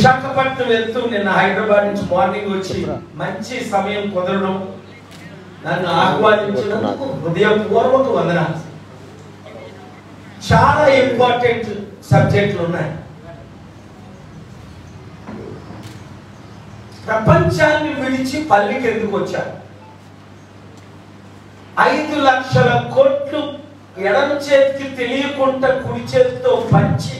విశాఖపట్నం వెళ్తూ నిన్న హైదరాబాద్ నుంచి మార్నింగ్ వచ్చి మంచి సమయం కుదరడం నన్ను ఆహ్వానించినందుకు హృదయపూర్వక వందన చాలా ఇంపార్టెంట్ సబ్జెక్టులు ఉన్నాయి. ప్రపంచాన్ని విడిచి పల్లికి ఎందుకు వచ్చారు? ఐదు లక్షల కోట్లు ఎడమ చేతికి తెలియకుండా కుడి చేతితో పంచి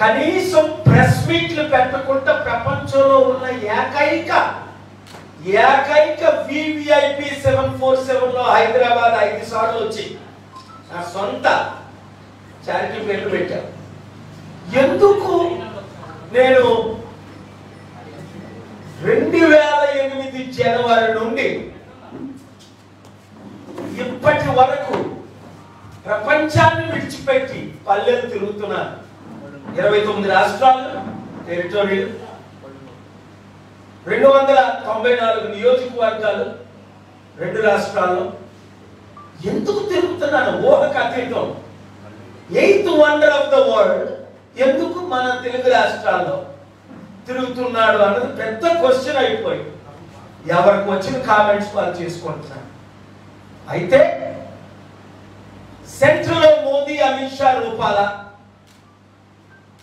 కనీసం ప్రెస్ మీట్లు పెట్టకుండా ప్రపంచంలో ఉన్న ఏకైక ఏకైక వివిఐపి సెవెన్ ఫోర్ సెవెన్లో హైదరాబాద్ ఐదు సార్లు వచ్చి నా సొంత చారిటీ పేర్లు పెట్టాను ఎందుకు నేను రెండు వేల ఎనిమిది జనవరి నుండి ఇప్పటి వరకు ప్రపంచాన్ని విడిచిపెట్టి పల్లెలు తిరుగుతున్నాను. ఇరవై తొమ్మిది రాష్ట్రాలు టెరిటోరియల్ రెండు వందల తొంభై నాలుగు నియోజకవర్గాలు రెండు రాష్ట్రాల్లో. ఎందుకు తిరుగుతున్నాను ఊహకు అతీతం eighth wonder of the world ఎందుకు మన తెలుగు రాష్ట్రాల్లో తిరుగుతున్నాడు అన్నది పెద్ద క్వశ్చన్ అయిపోయింది. ఎవరికి వచ్చిన కామెంట్స్ వాళ్ళు చేసుకుంటున్నారు. అయితే సెంట్రల్ మోదీ అమిత్ షా రూపాల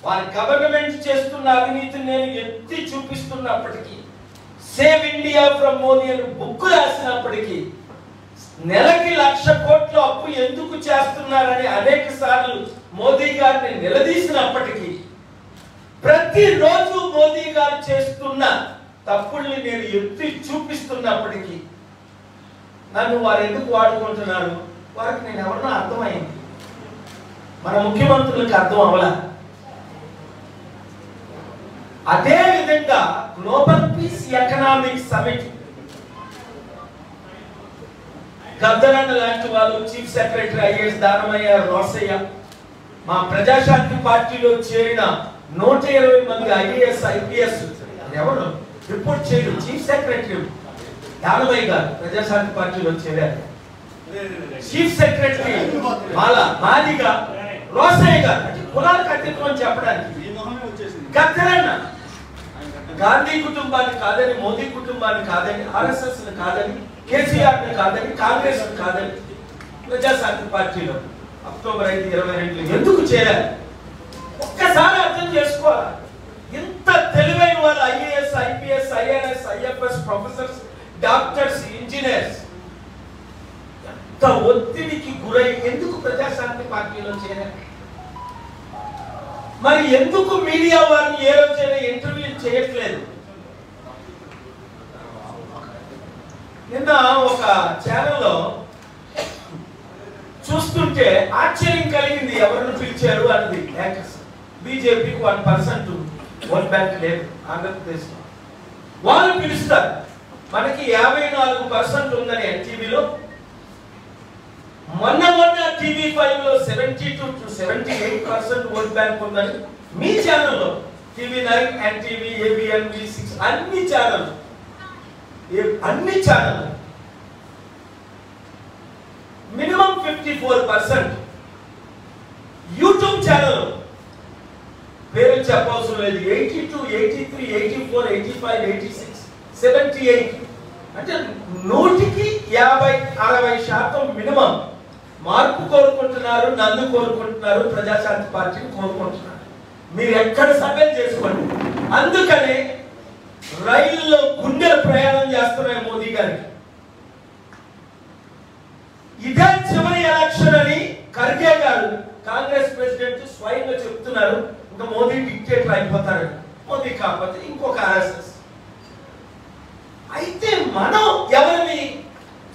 వారి గవర్నమెంట్ చేస్తున్న అవినీతిని నేను ఎత్తి చూపిస్తున్నప్పటికీ సేవ్ ఇండియా ఫ్రమ్ మోదీ అని బుక్ రాసినప్పటికీ నెలకి లక్ష కోట్ల అప్పు ఎందుకు చేస్తున్నారని అనేక సార్లు మోదీ గారిని నిలదీసినప్పటికీ ప్రతిరోజు మోదీ గారు చేస్తున్న తప్పుల్ని నేను ఎత్తి చూపిస్తున్నప్పటికీ నన్ను వారు ఎందుకు వాడుకుంటున్నారు? వారికి నేను ఎవరినో అర్థమైంది. మన ముఖ్యమంత్రులకు అర్థం అవ్వలా? అదే విధంగా గ్లోబల్ పీస్ ఎకనామిక్ సమిట్ గద్దరన్న లాంటి వాళ్ళు చీఫ్ సెక్రటరీ ఐఎస్ దానమయ్య రోసయ్య మా ప్రజాశాంతి పార్టీలో చేరిన నూట ఇరవై మంది ఐఏఎస్ ఐపీఎస్ ఎవరు? రిపోర్ట్ చేయరు. చీఫ్ సెక్రటరీ దానమయ్య గారు ప్రజాశాంతి పార్టీలో చేరారు. Chief secretary Mala Madiga Rosaiah garu. కులాలకు అతీతం చెప్పడానికి. గద్దరన్న గాంధీ కుటుంబాన్ని కాదని మోదీ కుటుంబాన్ని కాదని ఆర్ఎస్ఎస్ కాదని కేసీఆర్ కాదని కాంగ్రెస్ కాదని ప్రజాశాంతి పార్టీలో అక్టోబర్ ఐదు ఇరవై రెండు ఎందుకు చేయాలి ఒక్కసారి అర్థం చేసుకోవాలి. ఇంత తెలివైన వాళ్ళు IAS IPS IRS IFS professors doctors engineers ఎంత ఒత్తిడికి గురై ఎందుకు ప్రజాశాంతి పార్టీలో చేరారు? మరి ఎందుకు మీడియా వారిని ఏ రోజైనా ఇంటర్వ్యూ చేయట్లేదు. నిన్న ఒక ఛానల్లో చూస్తుంటే ఆశ్చర్యం కలిగింది ఎవరిని పిలిచారు అన్నది. యాంకర్స్ బీజేపీకి వన్ పర్సెంట్ ఓట్ బ్యాంక్ లేదు ఆంధ్రప్రదేశ్లో. వాళ్ళు పిలుస్తారు. మనకి యాభై నాలుగు పర్సెంట్ ఉందని ఎన్టీవీలో. మొన్న మొన్న టీవీ ఫైవ్లో seventy two seventy eight percent vote bank ఉందని మీ ఛానల్లో TV nine NTV ABN V six అన్ని ఛానల్ అన్ని channel minimum fifty four percent YouTube channel పేరు చెప్పవసరం లేదు. Eighty two eighty three eighty four eighty five eighty six seventy eight. అంటే నూటికి యాభై అరవై శాతం మినిమం మార్పు కోరుకుంటున్నారు నన్ను కోరుకుంటున్నారు ప్రజాశాంతి పార్టీని కోరుకుంటున్నారు. మీరు ఎక్కడ సభ్యం చేసుకోండి. అందుకనే రైల్లో గుండెలు ప్రయాణం చేస్తున్నాయి మోదీ గారికి. ఇదే చివరి ఎలక్షన్ అని ఖర్గే గారు కాంగ్రెస్ ప్రెసిడెంట్ స్వయంగా చెప్తున్నారు. ఇంకా మోదీ డిక్టేటర్ అయిపోతారని. మోదీ కాకపోతే ఇంకొక ఆర్ఎస్ఎస్. అయితే మనం ఎవరిని?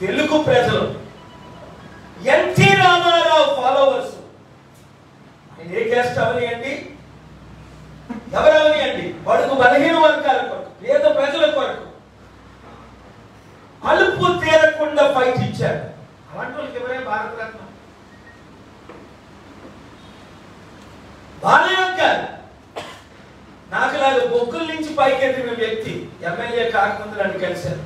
తెలుగు ప్రజలు. ఎన్టీ రామారావు ఫాలోవర్స్ ఆయన ఏ గెస్ట్ అవనియండి ఎవరు అవనియండి బడుగు బలహీన వర్గాల కొరకు పేద ప్రజల కొరకు. అలుపు తీరకుండా ఫైట్ ఇచ్చారు. అలాంటి వాళ్ళకి ఎవరే భారతరత్న బాలయోగ్ గారు నాకులాగా బొగ్గుల నుంచి పైకెత్తిన వ్యక్తి ఎమ్మెల్యే కాకముందు నన్ను కలిశారు.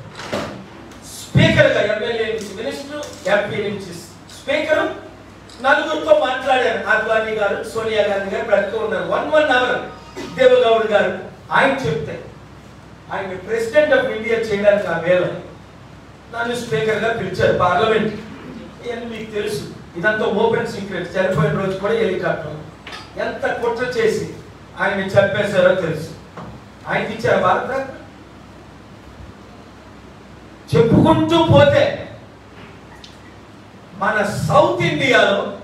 స్పీకర్గా ఎమ్మెల్యే నుంచి మినిస్టర్ ఎంపీ నుంచి స్పీకర్ నలుగురితో మాట్లాడారు. అద్వానీ గారు సోనియా గాంధీ గారు బ్రతుకు ఉన్నారు. One one hour. దేవగౌడ్ గారు ఆయన చెప్తే ఆయన ప్రెసిడెంట్ ఆఫ్ ఇండియా చేయడానికి ఆ వేళ నన్ను స్పీకర్గా పిలిచారు పార్లమెంట్. ఇవన్నీ మీకు తెలుసు? ఇదంతా ఓపెన్ సీక్రెట్. చనిపోయిన రోజు కూడా హెలికాప్టర్. ఎంత కుట్ర చేసి ఆయన చంపేశారో తెలుసు. ఆయనకి ఇచ్చారు భారత చెప్పుకుంటూ పోతే మన సౌత్ ఇండియాలో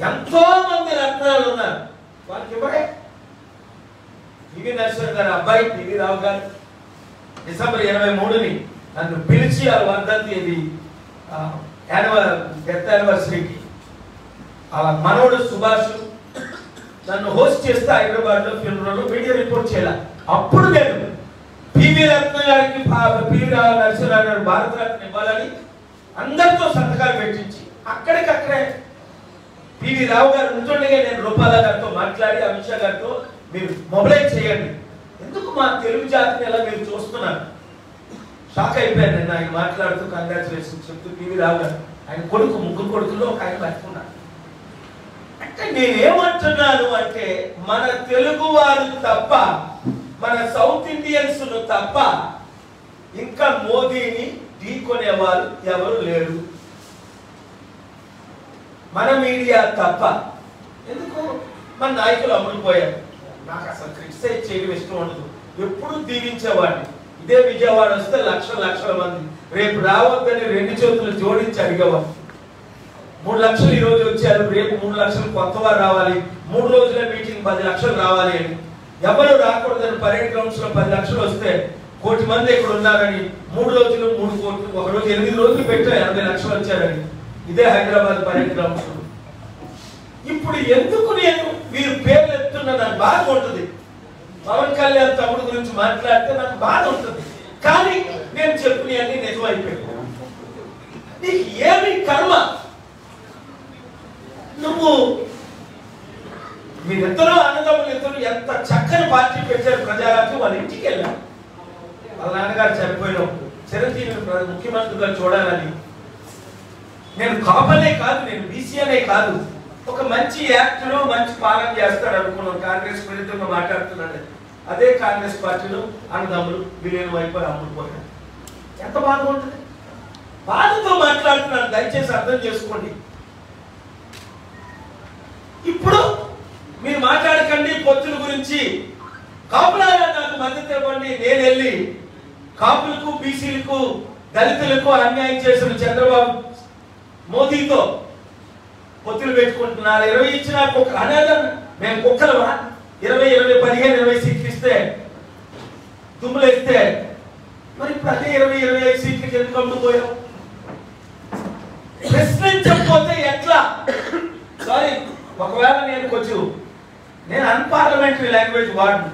ఎంతో మంది రత్నాలు ఉన్నారు. వాళ్ళకి ఇవ్వడే పివి నరసింహ గారి అబ్బాయి పివి రావు గారు డిసెంబర్ ఇరవై మూడుని నన్ను పిలిచి ఆ వంద తేదీ యానివర్ డెత్ యానివర్సరీకి. ఆ మనవడు సుభాష్ నన్ను హోస్ట్ చేస్తే హైదరాబాద్లో ఫిల్మ్లో మీడియా రిపోర్ట్ చేయాలి. అప్పుడు నేను పివి రత్న గారికి పివి నరసింహరావు గారు భారత రత్న ఇవ్వాలని అందరితో సంతకాలు పెట్టించి అక్కడికక్కడే పివి రావు గారు ఉంటుండగా నేను రూపాల గారితో మాట్లాడి అమిత్ షా గారితో మీరు మొబిలైజ్ చేయండి. ఎందుకు మా తెలుగు జాతిని ఎలా మీరు చూస్తున్నారు? షాక్ అయిపోయాను నేను. ఆయన మాట్లాడుతూ కంగ్రాచులేషన్ చెప్తూ టీవీ రాగా ఆయన కొడుకు ముగ్గురు కొడుకులో ఒక ఆయన బతుకున్నారు అంటే నేనేమంటున్నాను అంటే మన తెలుగు వారు తప్ప మన సౌత్ ఇండియన్స్ తప్ప ఇంకా మోదీని ఢీకొనేవారు ఎవరు లేరు. మన మీడియా తప్ప. ఎందుకు? మన నాయకులు అమ్ముడుపోయారు నాకు అసలు క్రిటిసైజ్ చేయడం ఇష్టం ఉండదు. ఎప్పుడు దీవించేవాడిని. ఇదే విజయవాడ వస్తే లక్షల లక్షల మంది. రేపు రావద్దని రెండు చేతులు జోడించి అడిగేవారు మూడు లక్షలు ఈ రోజు వచ్చారు రేపు మూడు లక్షలు కొత్త వారు రావాలి. మూడు రోజుల మీటింగ్ పది లక్షలు రావాలి అని. ఎవరు రాకూడదని పరేడ్ గ్రౌండ్స్లో పది లక్షలు వస్తే కోటి మంది ఇక్కడ ఉన్నారని మూడు రోజులు మూడు కోట్లు ఒక రోజు ఎనిమిది రోజులు పెట్టా ఎనభై లక్షలు వచ్చారని. ఇదే హైదరాబాద్ పరేడ్ గ్రౌండ్స్ ఇప్పుడు ఎందుకు నేను వీరు పేర్లు ఎత్తున్న నాకు బాధ ఉంటుంది పవన్ కళ్యాణ్ తమ్ముడు గురించి మాట్లాడితే నాకు బాధ ఉంటుంది కానీ నేను చెప్పినవన్నీ నిజమైపోయాయి. నీకు ఏమి కర్మ? నువ్వు మీరిద్దరూ అన్నదమ్ములు ఇద్దరు ఎంత చక్కని పార్టీ పెట్టారు ప్రజారాజ్యం వాళ్ళ ఇంటికి వెళ్ళారు వాళ్ళ నాన్నగారు చనిపోయినాం. చిరంజీవిని ముఖ్యమంత్రిగా చూడాలని. నేను కాపనే కాదు నేను బీసీ అనే కాదు. ఒక మంచి యాక్టర్ మంచి పాలన చేస్తాడు అనుకున్నాం. కాంగ్రెస్ విరుద్ధంగా మాట్లాడుతున్నాడు. అదే కాంగ్రెస్ పార్టీలో అన్నదమ్ములు విలీనం అయిపోయి అమ్ముడుపోయారు ఎంత బాధ ఉంటుంది. బాధతో మాట్లాడుతున్నాను. దయచేసి అర్థం చేసుకోండి. ఇప్పుడు మీరు మాట్లాడకండి పొత్తుల గురించి. కాపులారా నాకు మద్దతు ఇవ్వండి. నేను వెళ్ళి కాపులకు బీసీలకు దళితులకు అన్యాయం చేసిన చంద్రబాబు మోదీతో పొత్తులు పెట్టుకుంటున్నారు ఇరవై ఇచ్చిన కుక్క అనేదాన్ని మేము కుక్కలవా ఇరవై ఇరవై పదిహేను ఇరవై సీట్లు ఇస్తే దుమ్ములు ఇస్తే మరి ఇప్పుడు అదే ఇరవై ఇరవై ఐదు సీట్లకి ఎందుకు అమ్ముకుపోయాం? ప్రశ్నించకపోతే ఎట్లా? సారీ ఒకవేళ నేను కొంచెం నేను అన్పార్లమెంటరీ లాంగ్వేజ్ వాడను.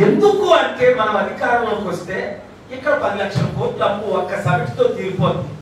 ఎందుకు అంటే మనం అధికారంలోకి వస్తే ఇక్కడ పది లక్షల కోట్ల అప్పు ఒక్క సమిటితో తీరిపోతుంది